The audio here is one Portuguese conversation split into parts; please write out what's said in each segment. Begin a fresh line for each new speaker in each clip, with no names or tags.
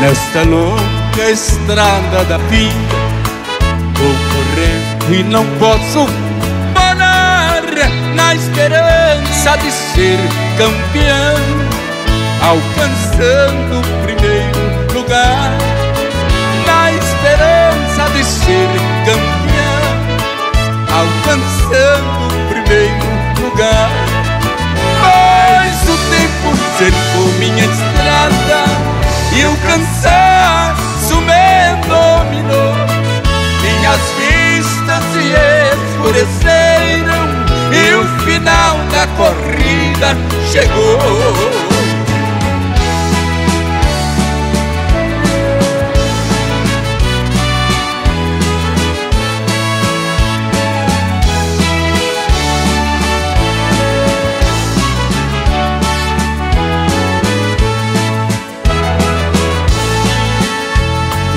Nesta longa estrada da vida Vou correndo e não posso parar Na esperança de ser campeão Alcançando o primeiro lugar. Na esperança de ser campeão Alcançando o primeiro lugar. Mas o tempo cercou minha estrada da corrida chegou.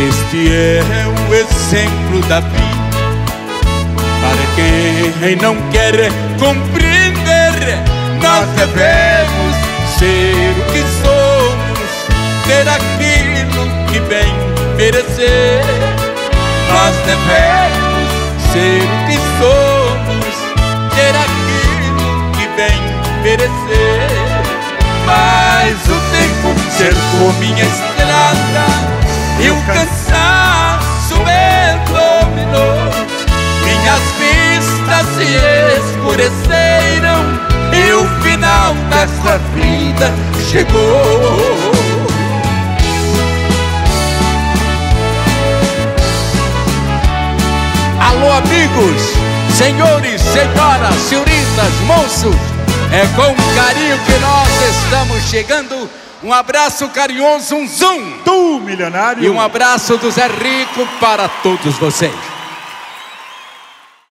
Este é o exemplo da vida Para quem não quer compreender Nós devemos ser o que somos Ter aquilo que bem merecer. Nós devemos ser o que somos Ter aquilo que bem merecer. Mas o tempo cercou minha estrada e o cansaço me dominou. Minhas vistas se escureceram final dessa vida chegou. Alô, amigos, senhores, senhoras, senhoritas, moços, é com carinho que nós estamos chegando um abraço carinhoso, um zoom
do milionário.
E um abraço do Zé Rico para todos vocês.